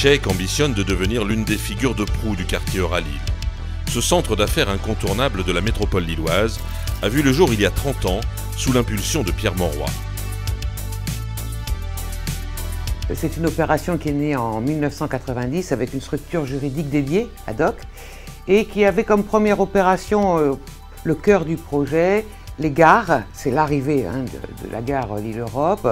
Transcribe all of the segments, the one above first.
Sheikh ambitionne de devenir l'une des figures de proue du quartier Euralille. Ce centre d'affaires incontournable de la métropole lilloise a vu le jour il y a 30 ans sous l'impulsion de Pierre Monroy. C'est une opération qui est née en 1990 avec une structure juridique dédiée, ad hoc, et qui avait comme première opération euh, le cœur du projet, les gares, c'est l'arrivée hein, de, la gare Lille-Europe,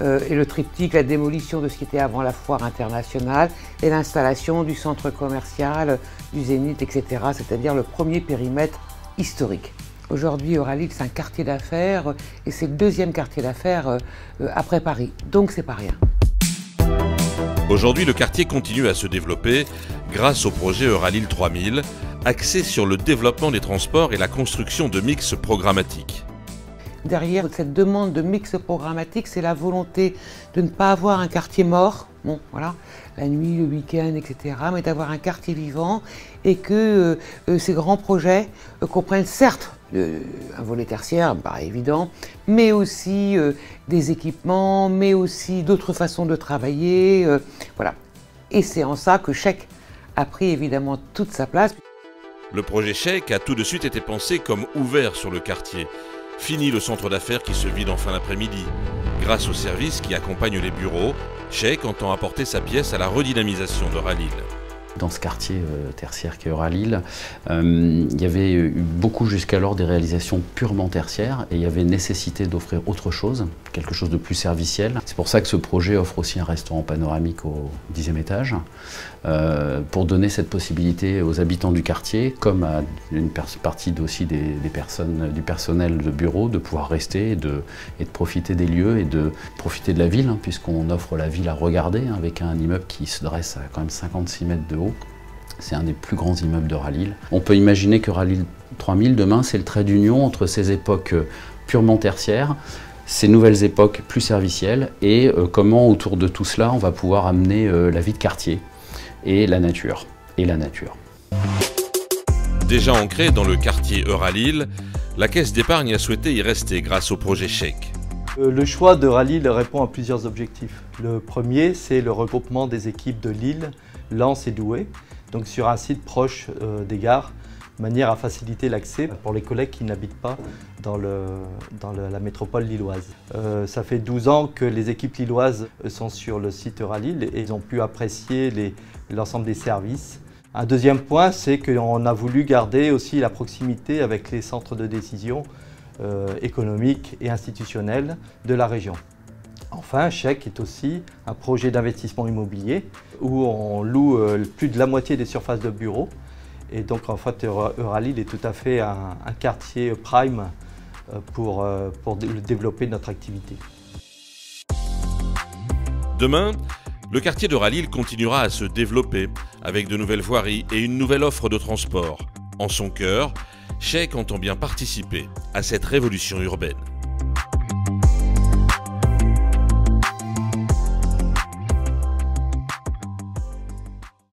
euh, euh, et le triptyque, la démolition de ce qui était avant la foire internationale, et l'installation du centre commercial, du Zénith, etc., c'est-à-dire le premier périmètre historique. Aujourd'hui, Euralille, c'est un quartier d'affaires, et c'est le deuxième quartier d'affaires après Paris, donc c'est pas rien. Aujourd'hui, le quartier continue à se développer grâce au projet Euralille 3000, axé sur le développement des transports et la construction de mix programmatiques. Derrière cette demande de mix programmatique, c'est la volonté de ne pas avoir un quartier mort, bon, voilà, la nuit, le week-end, etc., mais d'avoir un quartier vivant et que euh, euh, ces grands projets euh, comprennent certes un volet tertiaire, bah, évident, mais aussi des équipements, mais aussi d'autres façons de travailler, voilà. Et c'est en ça que Chèque a pris évidemment toute sa place. Le projet Chèque a tout de suite été pensé comme ouvert sur le quartier. Fini le centre d'affaires qui se vide en fin d'après-midi. Grâce aux services qui accompagnent les bureaux, Cheikh entend apporter sa pièce à la redynamisation de Ralil. Dans ce quartier euh, tertiaire qu'est Euralille, euh, il y avait eu beaucoup jusqu'alors des réalisations purement tertiaires et il y avait nécessité d'offrir autre chose, quelque chose de plus serviciel. C'est pour ça que ce projet offre aussi un restaurant panoramique au dixième étage, euh, pour donner cette possibilité aux habitants du quartier, comme à une partie aussi des, personnes, du personnel de bureau, de pouvoir rester et de, et de profiter des lieux et de profiter de la ville, hein, puisqu'on offre la ville à regarder hein, avec un immeuble qui se dresse à quand même 56 mètres de haut. C'est un des plus grands immeubles de Ralil. On peut imaginer que Ralil 3000, demain, c'est le trait d'union entre ces époques euh, purement tertiaires, ces nouvelles époques plus servicielles, et euh, comment autour de tout cela, on va pouvoir amener euh, la vie de quartier et la nature. Et la nature. Déjà ancrée dans le quartier Euralil, la Caisse d'épargne a souhaité y rester grâce au projet Chèque. Le choix de Ralil répond à plusieurs objectifs. Le premier, c'est le regroupement des équipes de Lille, Lens et Douai, donc sur un site proche euh, des gares, de manière à faciliter l'accès pour les collègues qui n'habitent pas dans, la métropole lilloise. Euh, ça fait 12 ans que les équipes lilloises sont sur le site Euralil et ils ont pu apprécier l'ensemble des services. Un deuxième point, c'est qu'on a voulu garder aussi la proximité avec les centres de décision euh, économiques et institutionnels de la région. Enfin, Chèque est aussi un projet d'investissement immobilier où on loue euh, plus de la moitié des surfaces de bureaux. Et donc, en fait, Euralil est tout à fait un, quartier prime euh, pour, euh, pour développer notre activité. Demain, le quartier d'Euralil continuera à se développer avec de nouvelles voiries et une nouvelle offre de transport. En son cœur, Chèque entend bien participer à cette révolution urbaine.